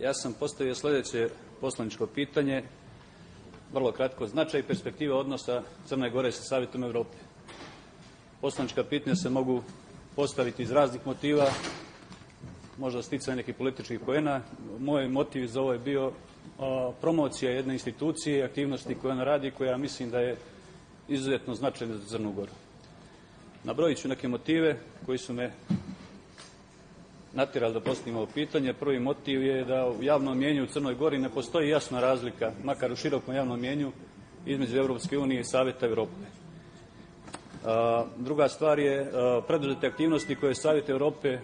Ja sam postavio sledeće poslaničko pitanje, vrlo kratko, značaj i perspektiva odnosa Crne Gore sa Savjetom Evrope. Poslanička pitanja se mogu postaviti iz raznih motiva, možda sticanje nekih političkih poena. Moj motiv za ovo je bio promocija jedne institucije i aktivnosti koje ona radi, koja mislim da je izuzetno značajna za Crnu Goru. Nabrojit ću neke motive koji su me natirali da postavim ovo pitanje. Prvi motiv je da u javnom mjenju u Crnoj Gori ne postoji jasna razlika, makar u širokom javnom mjenju, između Evropske unije i Saveta Evrope. Druga stvar je preduzete aktivnosti koje Savjet Evrope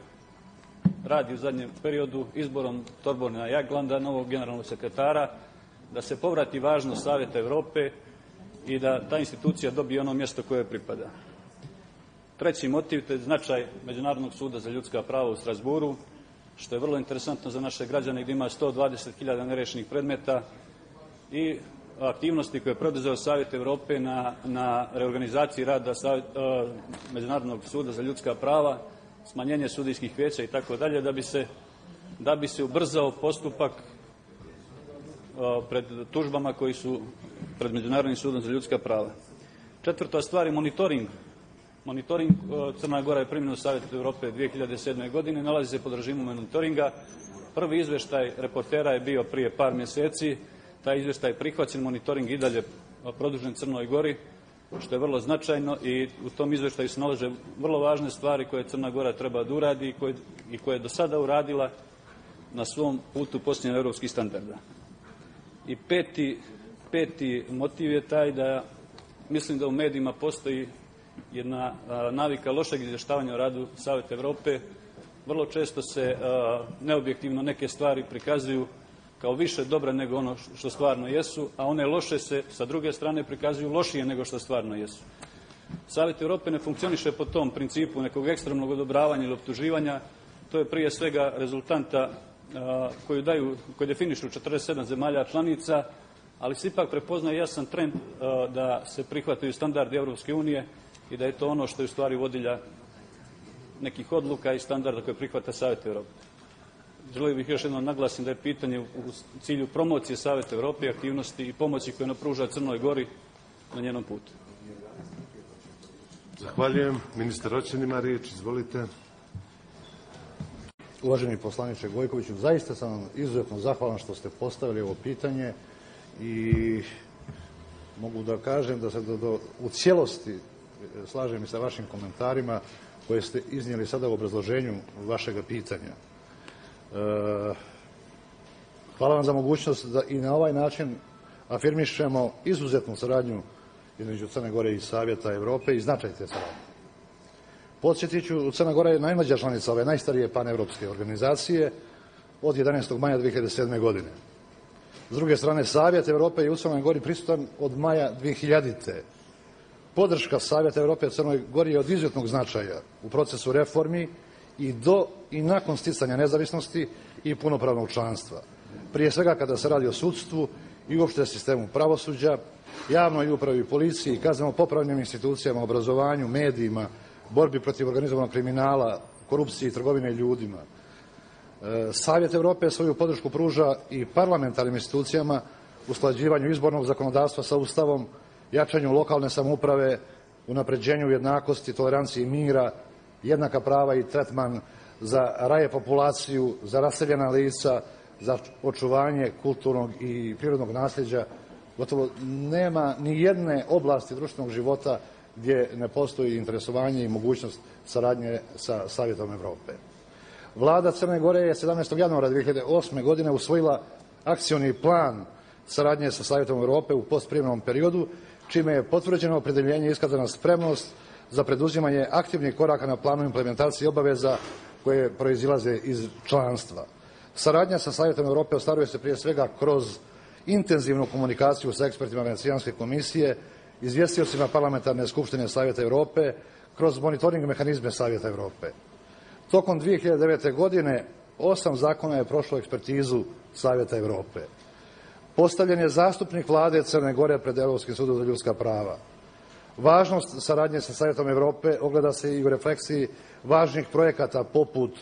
radi u zadnjem periodu izborom Torborna Jaglanda, novog generalnog sekretara, da se povrati važnost Saveta Evrope i da ta institucija dobije ono mjesto koje pripada. Treći motiv je značaj Međunarodnog suda za ljudska prava u Strasburu, što je vrlo interesantno za naše građane gdje ima 120.000 nerešenih predmeta i aktivnosti koje je preduzeo Savjet Evrope na, na reorganizaciji rada Međunarodnog suda za ljudska prava, smanjenje sudijskih veća i tako dalje, da bi se da bi se ubrzao postupak pred tužbama koji su pred Međunarodnim sudom za ljudska prava. Četvrta stvar je monitoring. Monitoring Crna Gora je primjena u Savjetu Evrope 2007. godine, nalazi se pod režimom monitoringa. Prvi izveštaj reportera je bio prije par mjeseci, taj izveštaj je prihvaćen, monitoring i dalje produžen Crnoj Gori, što je vrlo značajno i u tom izveštaju se nalaže vrlo važne stvari koje Crna Gora treba da uradi i koje, i koje je do sada uradila na svom putu posljednja evropskih standarda. I peti, peti motiv je taj da mislim da u medijima postoji jedna navika lošeg izvještavanja o radu Saveta Evrope. Vrlo često se neobjektivno neke stvari prikazuju kao više dobra nego ono što stvarno jesu, a one loše se sa druge strane prikazuju lošije nego što stvarno jesu. Savet Evrope ne funkcioniše po tom principu nekog ekstremnog odobravanja ili optuživanja. To je prije svega rezultanta koju daju, koju definišu 47 zemalja članica, ali se ipak prepoznaje jasan trend da se prihvataju standardi Evropske unije i da je to ono što je u stvari vodilja nekih odluka i standarda koje prihvata Savet Evrope. Želio bih još jednom naglasim da je pitanje u cilju promocije Saveta Evrope i aktivnosti i pomoći koje napruža Crnoj Gori na njenom putu. Zahvaljujem. Ministar Oćen ima riječ. Izvolite. Uvaženi poslaniče Gojkoviću, zaista sam vam izuzetno zahvalan što ste postavili ovo pitanje i mogu da kažem da se do, do, u cijelosti slažem i sa vašim komentarima koje ste iznijeli sada u obrazloženju vašeg pitanja. E, hvala vam za mogućnost da i na ovaj način afirmišemo izuzetnu saradnju između Crne Gore i Savjeta Evrope i značaj te saradnje. Podsjetit ću, Crna Gora je najmlađa članica ove najstarije panevropske organizacije od 11. maja 2007. godine. S druge strane, Savjet Evrope je u Crnoj Gori prisutan od maja 2000. Podrška Savjeta Evrope Crnoj Gori je od izuzetnog značaja u procesu reformi i do i nakon sticanja nezavisnosti i punopravnog članstva. Prije svega kada se radi o sudstvu i uopšte sistemu pravosuđa, javnoj upravi, policiji, kazneno popravnim institucijama, obrazovanju, medijima, borbi protiv organizovanog kriminala, korupcije i trgovine ljudima. E, Savjet Evrope svoju podršku pruža i parlamentarnim institucijama, usklađivanju izbornog zakonodavstva sa Ustavom, jačanju lokalne samouprave, unapređenju jednakosti, tolerancije i mira, jednaka prava i tretman za raje populaciju, za raseljena lica, za očuvanje kulturnog i prirodnog nasljeđa. Gotovo nema ni jedne oblasti društvenog života gdje ne postoji interesovanje i mogućnost saradnje sa Savjetom Evrope. Vlada Crne Gore je 17. januara 2008. godine usvojila akcioni plan saradnje sa Savjetom Evrope u postprijemnom periodu, čime je potvrđeno opredeljenje iskazana spremnost za preduzimanje aktivnih koraka na planu implementacije obaveza koje proizilaze iz članstva. Saradnja sa Savjetom Evrope ostvaruje se prije svega kroz intenzivnu komunikaciju sa ekspertima Venecijanske komisije, izvjestiocima parlamentarne skupštine Savjeta Evrope, kroz monitoring mehanizme Savjeta Evrope. Tokom 2009. godine osam zakona je prošlo ekspertizu Savjeta Evrope. Postavljen je zastupnik vlade Crne Gore pred Evropskim sudom za ljudska prava. Važnost saradnje sa Savjetom Evrope ogleda se i u refleksiji važnih projekata poput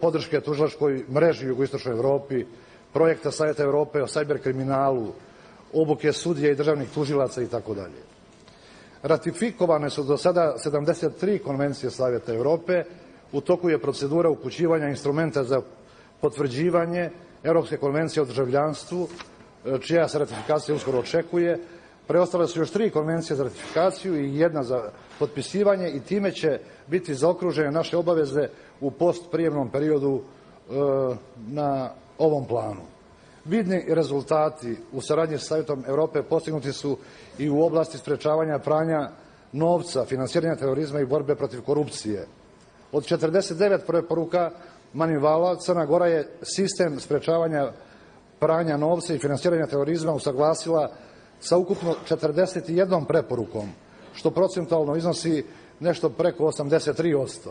podrške tužilačkoj mreži u jugoistočnoj Evropi, projekta Savjeta Evrope o sajber kriminalu, obuke sudija i državnih tužilaca i tako dalje. Ratifikovane su do sada 73 konvencije Savjeta Evrope, u toku je procedura upućivanja instrumenta za potvrđivanje Evropske konvencije o državljanstvu, čija se ratifikacija uskoro očekuje. Preostale su još tri konvencije za ratifikaciju i jedna za potpisivanje i time će biti zaokružene naše obaveze u postprijemnom periodu e, na ovom planu. Vidni rezultati u saradnji sa Savjetom Evrope postignuti su i u oblasti sprečavanja pranja novca, finansiranja terorizma i borbe protiv korupcije. Od 49 preporuka Manivala, Crna Gora je sistem sprečavanja pranja novca i finansiranja terorizma usaglasila sa ukupno 41 preporukom, što procentualno iznosi nešto preko 83%.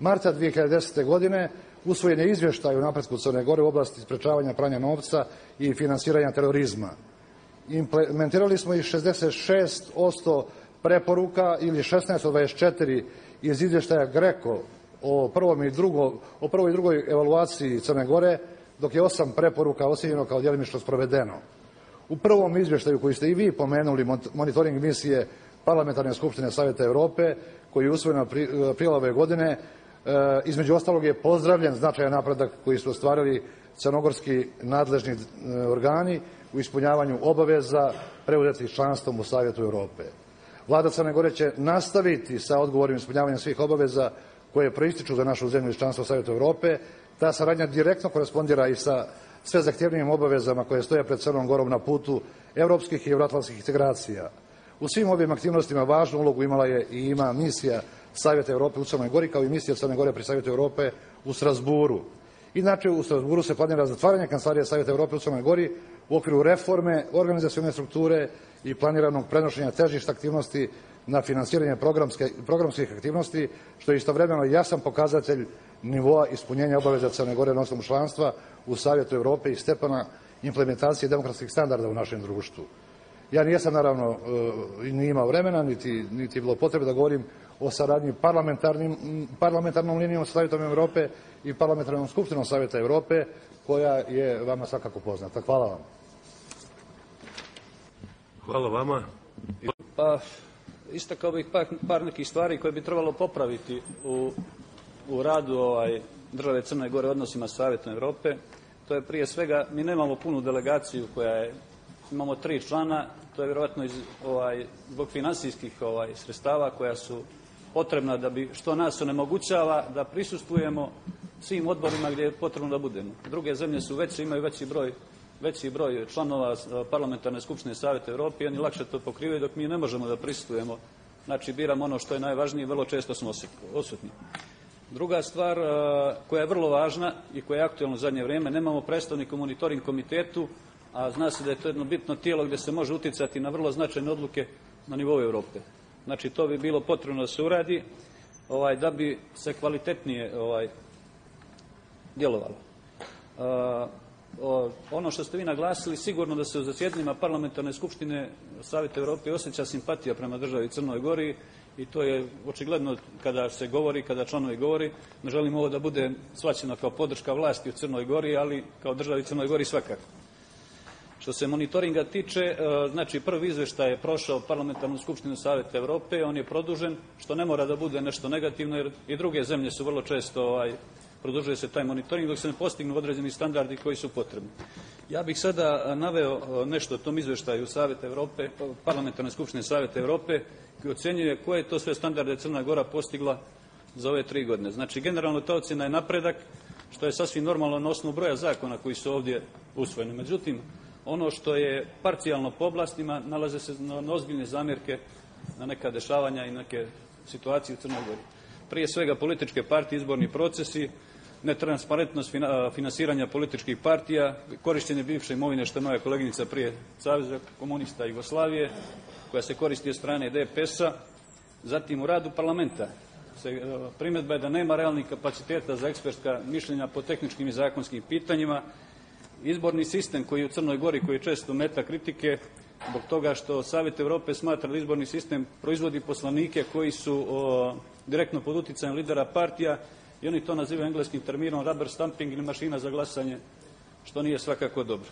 Marta 2010. godine usvojen je izvještaj o napretku Crne Gore u oblasti sprečavanja pranja novca i finansiranja terorizma. Implementirali smo i 66% preporuka ili 16 od 24 iz izvještaja GRECO o, prvom i drugo, o prvoj i drugoj evaluaciji Crne Gore, dok je osam preporuka ocenjeno kao djelimično sprovedeno. U prvom izvještaju koji ste i vi pomenuli, monitoring misije Parlamentarne skupštine Savjeta Evrope, koji je usvojen aprila ove godine, E, između ostalog je pozdravljen značajan napredak koji su ostvarili crnogorski nadležni e, organi u ispunjavanju obaveza preuzetih članstvom u Savjetu Evrope. Vlada Crne Gore će nastaviti sa odgovornim ispunjavanjem svih obaveza koje proističu za našu zemlju iz članstva u Savjetu Evrope. Ta saradnja direktno korespondira i sa sve zahtjevnijim obavezama koje stoje pred Crnom Gorom na putu evropskih i evroatlanskih integracija. U svim ovim aktivnostima važnu ulogu imala je i ima misija Savjeta Evrope u Crnoj Gori, kao i misija Crne Gore pri Savjetu Evrope u Strasburu. Inače, u Strasburu se planira zatvaranje kancelarije Savjeta Evrope u Crnoj Gori u okviru reforme, organizacione strukture i planiranog prenošenja težišta aktivnosti na finansiranje programskih aktivnosti, što je istovremeno jasan pokazatelj nivoa ispunjenja obaveza Crne Gore na osnovu članstva u Savjetu Evrope i stepana implementacije demokratskih standarda u našem društvu. Ja nijesam naravno e, ni imao vremena, niti, niti bilo potrebe da govorim o saradnji parlamentarnom linijom sa Savjetom Evrope i parlamentarnom skupštinom Savjeta Evrope, koja je vama svakako poznata. Hvala vam. Hvala vama. Pa, istakao bih par, par nekih stvari koje bi trebalo popraviti u, u radu ovaj, države Crne Gore odnosima sa Savjetom Evrope. To je prije svega, mi nemamo punu delegaciju koja je, imamo tri člana, to je vjerovatno iz, ovaj, zbog finansijskih ovaj, sredstava koja su potrebna da bi, što nas onemogućava da prisustujemo svim odborima gdje je potrebno da budemo. Druge zemlje su veće, imaju veći broj veći broj članova parlamentarne skupštine Saveta Evrope oni lakše to pokrivaju dok mi ne možemo da prisustujemo. Znači, biramo ono što je najvažnije i vrlo često smo osutni. Druga stvar koja je vrlo važna i koja je aktualna u zadnje vrijeme, nemamo predstavnika u monitoring komitetu, a zna se da je to jedno bitno tijelo gdje se može uticati na vrlo značajne odluke na nivou Evrope. Znači, to bi bilo potrebno da se uradi ovaj, da bi se kvalitetnije ovaj, djelovalo. Ono što ste vi naglasili, sigurno da se u zasjednjima parlamentarne skupštine Savjeta Evrope osjeća simpatija prema državi Crnoj Gori i to je očigledno kada se govori, kada članovi govori. Ne želim ovo da bude svaćeno kao podrška vlasti u Crnoj Gori, ali kao državi Crnoj Gori svakako. Što se monitoringa tiče, e, znači prvi izveštaj je prošao Parlamentarnu skupštinu Saveta Evrope, on je produžen, što ne mora da bude nešto negativno, jer i druge zemlje su vrlo često, ovaj, produžuje se taj monitoring dok se ne postignu određeni standardi koji su potrebni. Ja bih sada naveo nešto o tom izveštaju Saveta Evrope, Parlamentarne skupštine Saveta Evrope, koji ocenjuje koje to sve standarde Crna Gora postigla za ove tri godine. Znači, generalno ta ocjena je napredak, što je sasvim normalno na osnovu broja zakona koji su ovdje usvojeni. Međutim, ono što je parcijalno po oblastima, nalaze se na ozbiljne zamjerke na neka dešavanja i neke situacije u Crnoj Gori. Prije svega političke partije, izborni procesi, netransparentnost finansiranja političkih partija, korištenje bivše imovine, što je moja koleginica prije Saveza komunista Jugoslavije, koja se koristi od strane DPS-a, zatim u radu parlamenta. Primetba je da nema realnih kapaciteta za ekspertska mišljenja po tehničkim i zakonskim pitanjima, izborni sistem koji je u Crnoj Gori, koji je često meta kritike, zbog toga što Savjet Evrope smatra da izborni sistem proizvodi poslanike koji su direktno pod uticajem lidera partija i oni to nazivaju engleskim terminom rubber stamping ili mašina za glasanje, što nije svakako dobro.